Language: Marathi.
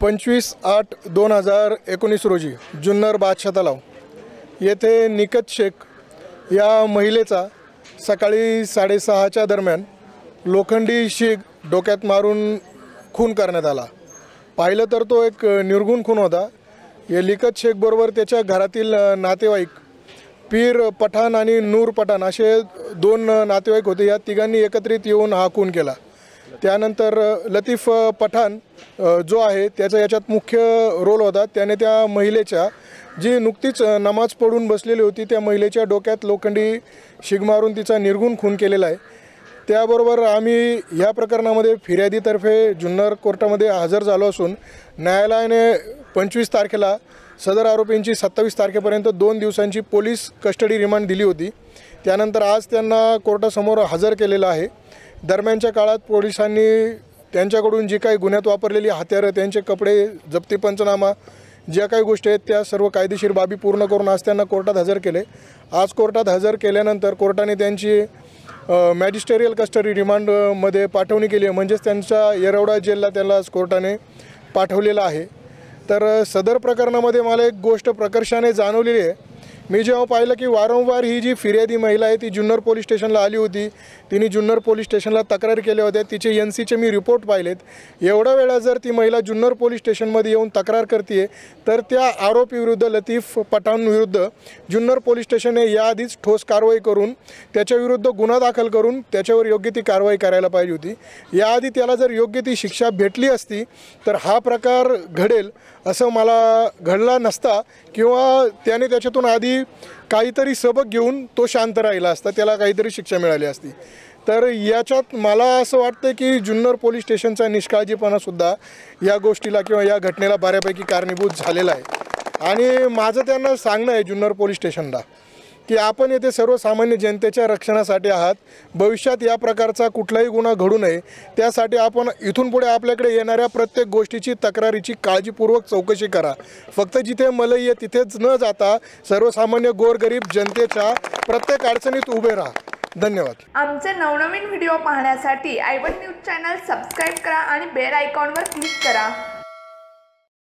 पंचवीस आठ दोन हजार एकोणीस रोजी जुन्नर बादशाह तलाव. येथे निकत शेख या महिलेचा सकाळी साडेसहाच्या दरम्यान लोखंडी शीग डोक्यात मारून खून करण्यात आला. पाहिलं तर तो एक निर्गुण खून होता. या लिकत शेखबरोबर त्याच्या घरातील नातेवाईक पीर पठाण आणि नूर पठाण असे दोन नातेवाईक होते. या तिघांनी एकत्रित येऊन हा खून केला. त्यानंतर लतीफ पठाण जो आहे त्याचा याच्यात मुख्य रोल होता. त्याने त्या महिलेच्या जी नुकतीच नमाज पडून बसलेली होती त्या महिलेच्या डोक्यात लोखंडी शिग मारून तिचा निर्गुण खून केलेला आहे. त्याबरोबर आम्ही या प्रकरणामध्ये फिर्यादीतर्फे जुन्नर कोर्टामध्ये हजर झालो असून न्यायालयाने पंचवीस तारखेला सदर आरोपींची सत्तावीस तारखेपर्यंत दोन दिवसांची पोलीस कस्टडी रिमांड दिली होती. त्यानंतर आज त्यांना कोर्टासमोर हजर केलेलं आहे. दरम्यानच्या काळात पोलिसांनी त्यांच्याकडून जी काही गुन्ह्यात वापरलेली हत्यारं त्यांचे कपडे जप्ती पंचनामा ज्या काही गोष्टी आहेत त्या सर्व कायदेशीर बाबी पूर्ण करून आज त्यांना कोर्टात हजर केले. आज कोर्टात हजर केल्यानंतर कोर्टाने त्यांची मॅजिस्टेरियल कस्टडी रिमांडमध्ये पाठवणी केली आहे. म्हणजेच त्यांचा येरवडा जेलला त्याला आज कोर्टाने पाठवलेला आहे. तर सदर प्रकरणामध्ये मला एक गोष्ट प्रकर्षाने जाणवलेली आहे. मी जेव्हा पाहिलं की वारंवार ही जी फिर्यादी महिला आहे ती जुन्नर पोलीस स्टेशनला आली होती. तिने जुन्नर पोलीस स्टेशनला तक्रार केल्या होत्या. तिचे एन सीचे मी रिपोर्ट पाहिलेत. एवढ्या वेळा जर ती महिला जुन्नर पोलीस स्टेशनमध्ये येऊन तक्रार करते तर त्या आरोपीविरुद्ध लतीफ पठाणविरुद्ध जुन्नर पोलीस स्टेशनने याआधीच ठोस कारवाई करून त्याच्याविरुद्ध गुन्हा दाखल करून त्याच्यावर योग्य ती कारवाई करायला पाहिजे होती. याआधी त्याला जर योग्य ती शिक्षा भेटली असती तर हा प्रकार घडेल असं मला घडला नसता किंवा त्याने त्याच्यातून आधी काहीतरी सबक घेऊन तो शांत राहिला असता त्याला काहीतरी शिक्षा मिळाली असती. तर याच्यात मला असं वाटतं की जुन्नर पोलीस स्टेशनचा निष्काळजीपणासुद्धा या गोष्टीला किंवा या घटनेला बऱ्यापैकी कारणीभूत झालेला आहे. आणि माझं त्यांना सांगणं आहे जुन्नर पोलीस स्टेशनला. की आपण येथे सर्वसामान्य जनतेच्या रक्षणासाठी आहात. भविष्यात या प्रकारचा कुठलाही गुन्हा घडू नये. त्यासाठी आपण इथून पुढे आपल्याकडे येणाऱ्या प्रत्येक गोष्टीची तक्रारीची काळजीपूर्वक चौकशी करा. फक्त जिथे मलई आहे तिथेच न जाता सर्वसामान्य गोरगरीब जनतेच्या प्रत्येक अडचणीत उभे राहा. धन्यवाद. आमचे नवनवीन व्हिडिओ पाहण्यासाठी आयवन न्यूज चॅनल सबस्क्राईब करा आणि बेल आयकॉनवर क्लिक करा.